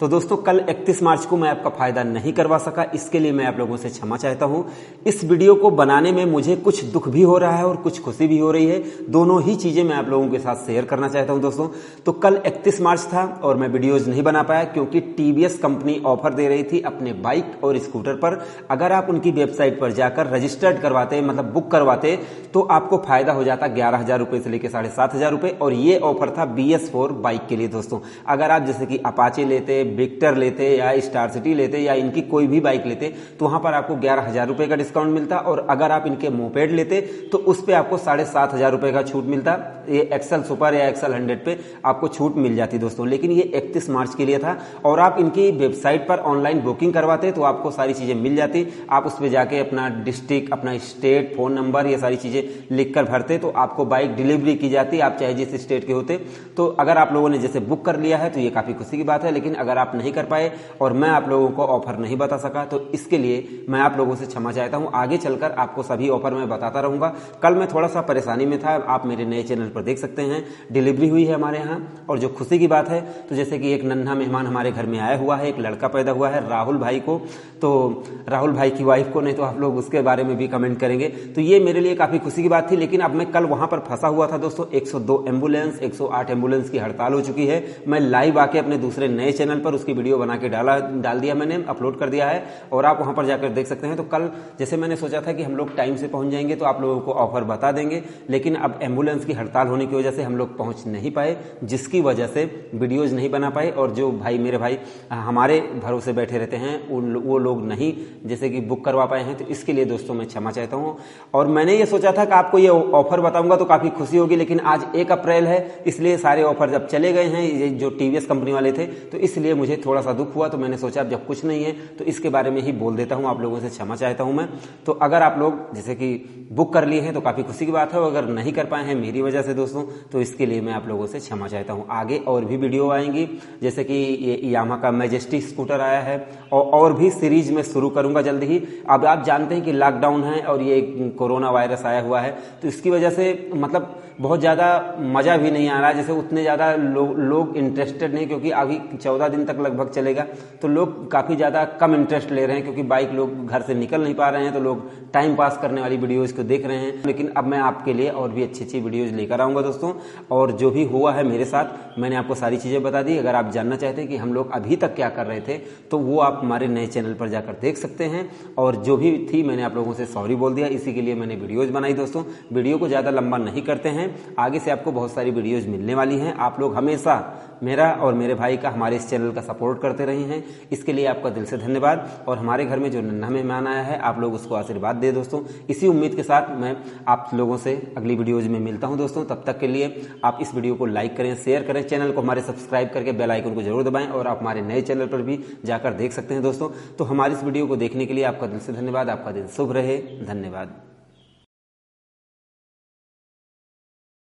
तो दोस्तों, कल 31 मार्च को मैं आपका फ़ायदा नहीं करवा सका, इसके लिए मैं आप लोगों से क्षमा चाहता हूँ। इस वीडियो को बनाने में मुझे कुछ दुख भी हो रहा है और कुछ खुशी भी हो रही है। दोनों ही चीज़ें मैं आप लोगों के साथ शेयर करना चाहता हूँ दोस्तों। तो कल 31 मार्च था और मैं वीडियोज़ नहीं बना पाया क्योंकि टीवीएस कंपनी ऑफ़र दे रही थी अपने बाइक और स्कूटर पर। अगर आप उनकी वेबसाइट पर जाकर रजिस्टर्ड करवाते मतलब बुक करवाते तो आपको फ़ायदा हो जाता ग्यारह हज़ार रुपए से लेकर साढ़े सात हज़ार रुपए। और ये ऑफ़र था बी एस फोर बाइक के लिए दोस्तों। अगर आप जैसे कि अपाचे लेते विक्टर लेते या स्टार सिटी लेते या इनकी कोई भी बाइक लेते तो वहाँ पर आपको ग्यारह हज़ार रुपए का डिस्काउंट मिलता और अगर आप इनके मोपेड लेते तो उस पर आपको साढ़े सात हज़ार रुपए का छूट मिलता। ये एक्सल सुपर या एक्सल हंड्रेड पे आपको छूट मिल जाती दोस्तों। लेकिन ये इकतीस मार्च के लिए था और आप इनकी वेबसाइट पर ऑनलाइन बुकिंग करवाते तो आपको सारी चीज़ें मिल जाती। आप उस पर जाके अपना डिस्ट्रिक्ट अपना स्टेट फ़ोन नंबर ये सारी चीज़ें लिखकर भरते तो आपको बाइक डिलीवरी की जाती। आप चाहे जिस स्टेट के होते। तो अगर आप लोगों ने जैसे बुक कर लिया है तो ये काफ़ी खुशी की बात है। लेकिन अगर आप नहीं कर पाए और मैं आप लोगों को ऑफ़र नहीं बता सका तो इसके लिए मैं आप लोगों से क्षमा चाहता हूँ। आगे चलकर आपको सभी ऑफ़र मैं बताता रहूँगा। कल मैं थोड़ा सा परेशानी में था, आप मेरे नए चैनल पर देख सकते हैं। डिलीवरी हुई है हमारे यहाँ, और जो खुशी की बात है तो जैसे कि एक नन्हा मेहमान हमारे घर में आया हुआ है, एक लड़का पैदा हुआ है, राहुल भाई को। तो राहुल भाई की वाइफ को, नहीं तो आप लोग उसके बारे में भी कमेंट करेंगे। तो ये मेरे लिए काफ़ी खुशी की बात थी, लेकिन अब मैं कल वहाँ पर फंसा हुआ था दोस्तों। 102 एंबुलेंस 108 एंबुलेंस की हड़ताल हो चुकी है। मैं लाइव आके अपने दूसरे नए चैनल पर उसकी वीडियो बना के डाला, डाल दिया मैंने, अपलोड कर दिया है, और आप वहाँ पर जाकर देख सकते हैं। तो कल जैसे मैंने सोचा था कि हम लोग टाइम से पहुँच जाएँगे तो आप लोगों को ऑफ़र बता देंगे, लेकिन अब एंबुलेंस की हड़ताल होने की वजह से हम लोग पहुँच नहीं पाए, जिसकी वजह से वीडियोज़ नहीं बना पाए, और जो भाई, मेरे भाई हमारे भरोसे बैठे रहते हैं वो लोग नहीं, जैसे कि बुक करवा पाए हैं तो इसके लिए दोस्तों मैं क्षमा चाहता हूँ। और मैंने ये सोचा था कि आपको ये ऑफ़र बताऊँगा तो काफ़ी खुशी होगी, लेकिन आज एक अप्रैल है, इसलिए सारे ऑफ़र जब चले गए हैं, ये जो टीवीएस कंपनी वाले थे तो इसलिए मुझे थोड़ा सा दुख हुआ तो मैंने सोचा अब जब कुछ नहीं है तो इसके बारे में ही बोल देता हूँ आप लोगों से क्षमा चाहता हूँ मैं। तो अगर आप लोग जैसे कि बुक कर लिए हैं तो काफ़ी खुशी की बात है अगर नहीं कर पाए हैं मेरी वजह से दोस्तों तो इसके लिए मैं आप लोगों से क्षमा चाहता हूँ। आगे और भी वीडियो आएँगी जैसे कि ये यामा का मैजेस्टिक स्कूटर आया है और, और भी सीरीज़ में शुरू करूँगा जल्दी ही। अब आप जानते हैं कि लॉकडाउन है और ये कोरोना वायरस आया हुआ है तो इसकी वजह से मतलब बहुत ज़्यादा मज़ा भी नहीं आ रहा जैसे उतने ज़्यादा लो, लोग इंटरेस्टेड नहीं क्योंकि अभी चौदह तक लगभग चलेगा। तो लोग काफ़ी ज़्यादा कम इंटरेस्ट ले रहे हैं क्योंकि बाइक लोग घर से निकल नहीं पा रहे हैं तो लोग टाइम पास करने वाली वीडियोज़ को देख रहे हैं। लेकिन अब मैं आपके लिए और भी अच्छी अच्छी वीडियोज़ लेकर आऊँगा दोस्तों। और जो भी हुआ है मेरे साथ, मैंने आपको सारी चीज़ें बता दी। अगर आप जानना चाहते हैं कि हम लोग अभी तक क्या कर रहे थे तो वो आप हमारे नए चैनल पर जाकर देख सकते हैं। और जो भी थी, मैंने आप लोगों से सॉरी बोल दिया। इसी के लिए मैंने वीडियोज़ बनाई दोस्तों। वीडियो को ज़्यादा लंबा नहीं करते हैं। आगे से आपको बहुत सारी वीडियोज़ मिलने वाली हैं। आप लोग हमेशा मेरा और मेरे भाई का, हमारे इस चैनल का सपोर्ट करते रहे हैं। इसके लिए आपका दिल से धन्यवाद। और हमारे घर में जो नन्हा मेहमान आया है, आप लोग उसको आशीर्वाद दे दोस्तों। इसी उम्मीद के साथ मैं आप लोगों से अगली वीडियोज़ में मिलता हूँ दोस्तों। तब तक के लिए आप इस वीडियो को लाइक करें, शेयर करें, चैनल को हमारे सब्सक्राइब करके बेल आइकन को ज़रूर दबाएँ और आप हमारे नए चैनल पर भी जाकर देख सकते हैं दोस्तों। तो हमारी इस वीडियो को देखने के लिए आपका दिल से धन्यवाद। आपका दिन शुभ रहे। धन्यवाद।